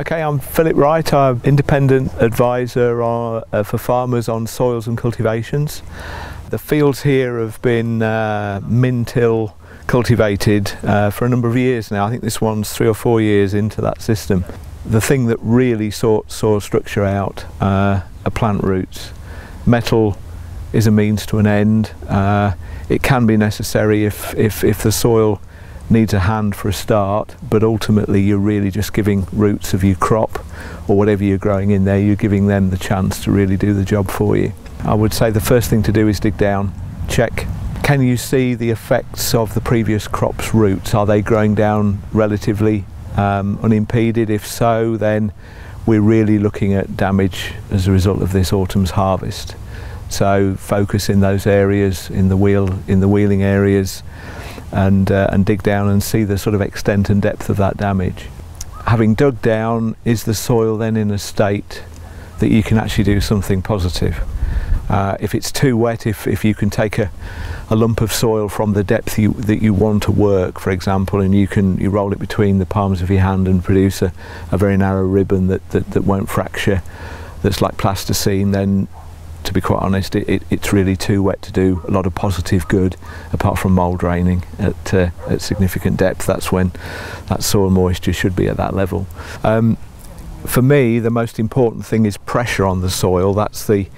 Okay, I'm Phillip Wright. I'm independent advisor on, uh, for farmers on soils and cultivations. The fields here have been uh, min-till cultivated uh, for a number of years now. I think this one's three or four years into that system. The thing that really sorts soil structure out uh, are plant roots. Metal is a means to an end. Uh, it can be necessary if, if, if the soil needs a hand for a start, but ultimately you're really just giving roots of your crop or whatever you're growing in there, you're giving them the chance to really do the job for you. I would say the first thing to do is dig down, check. Can you see the effects of the previous crop's roots? Are they growing down relatively um, unimpeded? If so, then we're really looking at damage as a result of this autumn's harvest. So focus in those areas, in the wheel, in the wheeling areas, and, uh, and dig down and see the sort of extent and depth of that damage. Having dug down, is the soil then in a state that you can actually do something positive? Uh, if it's too wet, if, if you can take a, a lump of soil from the depth you, that you want to work, for example, and you can you roll it between the palms of your hand and produce a, a very narrow ribbon that, that, that won't fracture, that's like plasticine, then to be quite honest, it, it, it's really too wet to do a lot of positive good, apart from mole draining at, uh, at significant depth. That's when that soil moisture should be at that level. Um, for me, the most important thing is pressure on the soil. That's the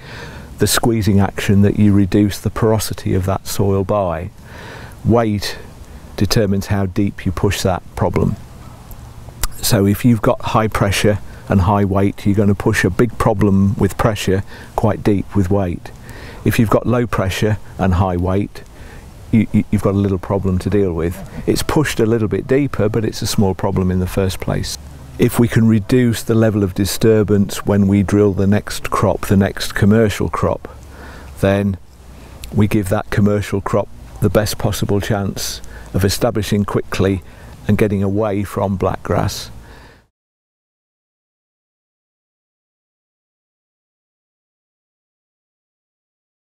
the squeezing action that you reduce the porosity of that soil by. Weight determines how deep you push that problem. So if you've got high pressure and high weight, you're going to push a big problem with pressure quite deep with weight. If you've got low pressure and high weight, you, have got a little problem to deal with. It's pushed a little bit deeper, but it's a small problem in the first place. If we can reduce the level of disturbance when we drill the next crop, the next commercial crop, then we give that commercial crop the best possible chance of establishing quickly and getting away from black grass